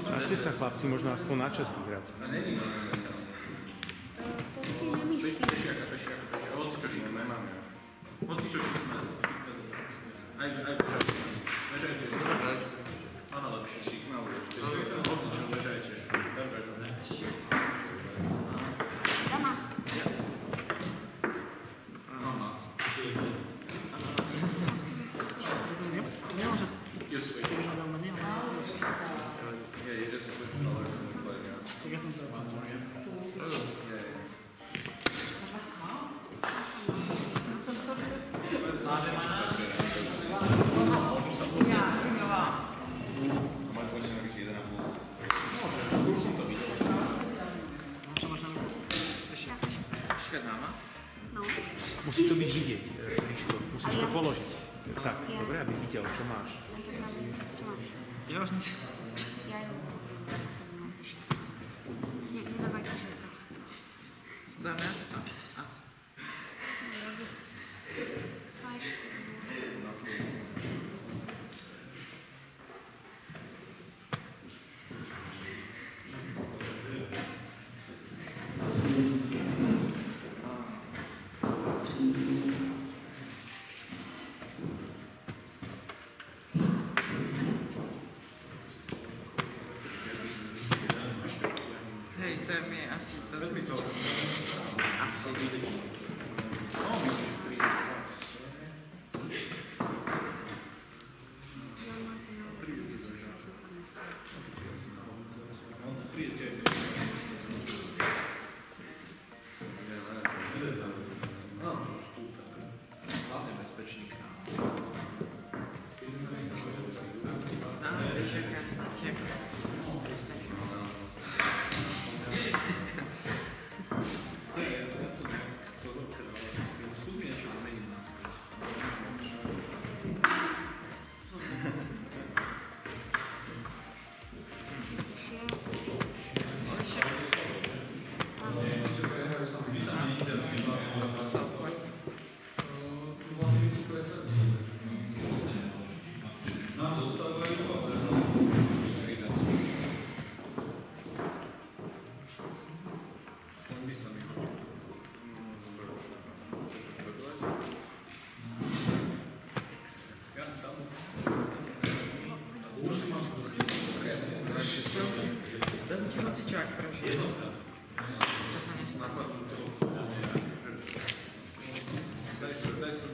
Snažte sa chlapci možno aspoň na čas vyhrať. sesji na misji. To jest jaka, to jest jaka, to jest jaka. Od co się nie mamy? Od co się nie mamy? Musí to být vidět, musíš to položit. Tak, dobré, aby viděl, co máš. Já vás nic. Adesso, adesso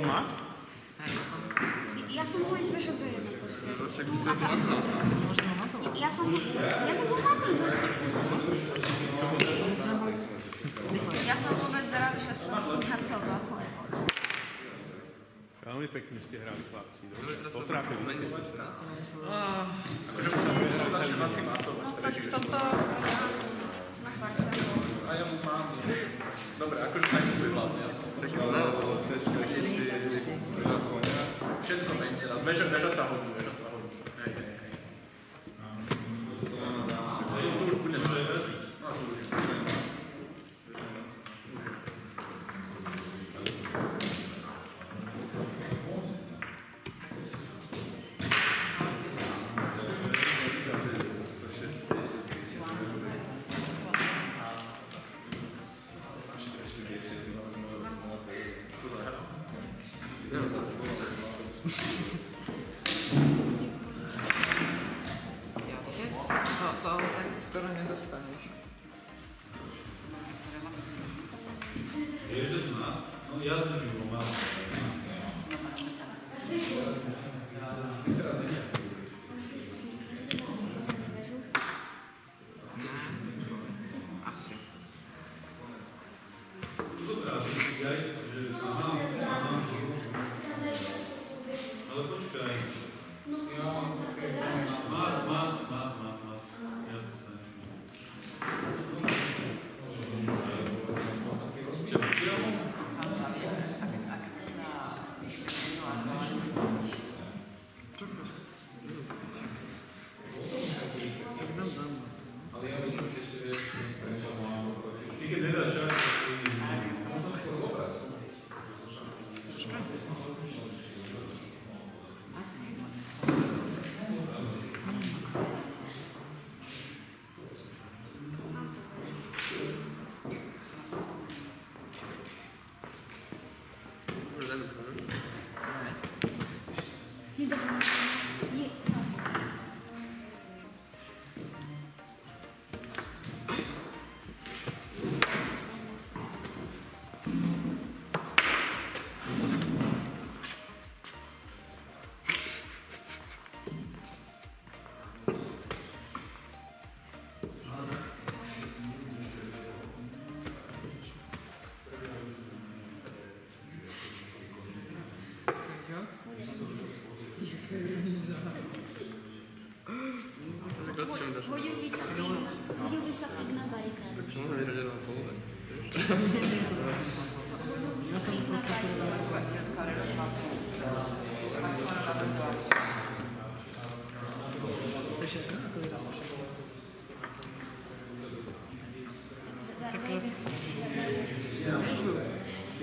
Bol mat? Ja som ísť bežo bežo proste. Tu a tam. Ja som... Ja som bol hladný. Ja som vôbec rád, že som celú ahoj. Veľmi pekne ste hrali, chlapci. Dobre, potrápili ste. Akože už začnem asi matovať. No tak toto... A ja mu mám. Dobre, akože veja, veja essa rua 你要吃有肉吗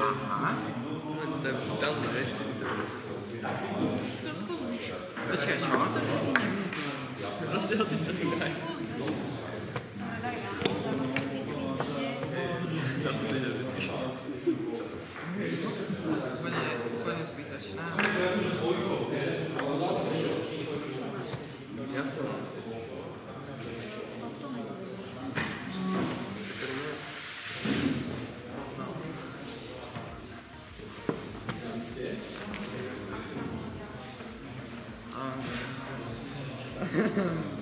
Aha. um,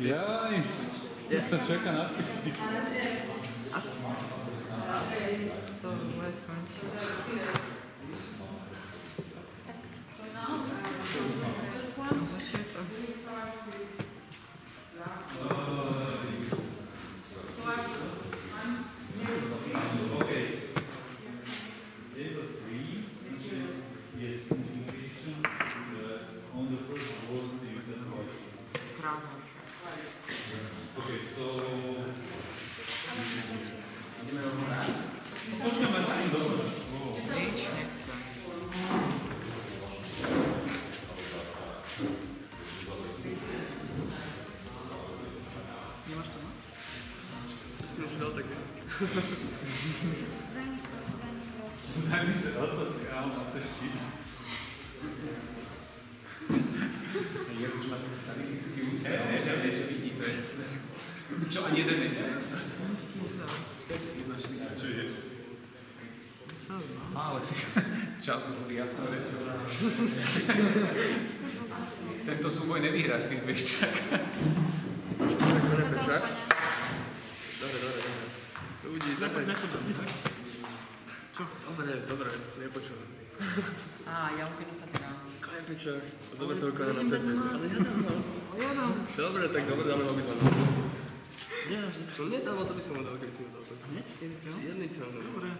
Ja, ja. Jestem czeka na To złe skończy. Daj mi stolci, daj mi stolci. Daj mi sa oca skrál na cešti. Ja už má taký sadistický úsmev, že niečo vidí, to je jasné. Čo ani jeden nechce. Čo je? Čo? No. Á, ale si čas boli jasné reči. Tento súboj nevyhráš, keď budeš čakať. Sme to úplne. Dobre, dobre, dobre. Ľudí, Zapoď. Čo? Dobre, dobre, nepočúvam. Á, ja úplne sa teda... Kajpečák, zober to ukladá na CP. Ale ja dám, no. Ja dám. Dobre, tak dobre, dáme obidva. no. Nie, že No nedal, to by som ho dal, keby si ho dal. keď čo? Jedný čo, no. Dobre.